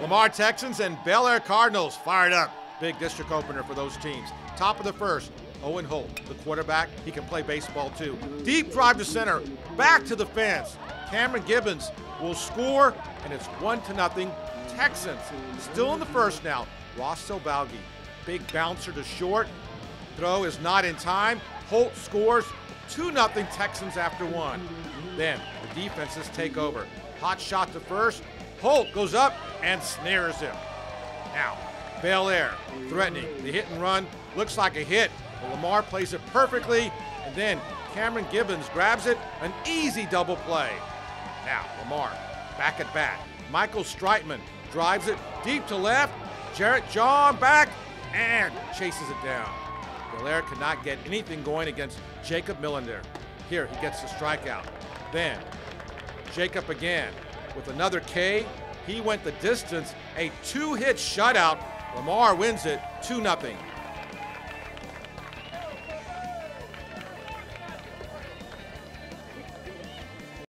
Lamar Texans and Bellaire Cardinals fired up. Big district opener for those teams. Top of the first, Owen Holt, the quarterback. He can play baseball too. Deep drive to center, back to the fence. Cameron Gibbons will score, and it's one to nothing. Texans still in the first now. Ross Selvaggi, big bouncer to short. Throw is not in time. Holt scores 2 0 Texans after one. Then the defenses take over. Hot shot to first. Holt goes up and snares him. Now, Bellaire threatening. The hit and run looks like a hit. But Lamar plays it perfectly. And then Cameron Gibbons grabs it. An easy double play. Now, Lamar back at bat. Michael Streitman drives it deep to left. Jared Jong back and chases it down. Bellaire could not get anything going against Jacob Millender. Here, he gets the strikeout. Then, Jacob again with another K. He went the distance, a two hit shutout. Lamar wins it 2 0.